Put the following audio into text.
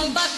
somebody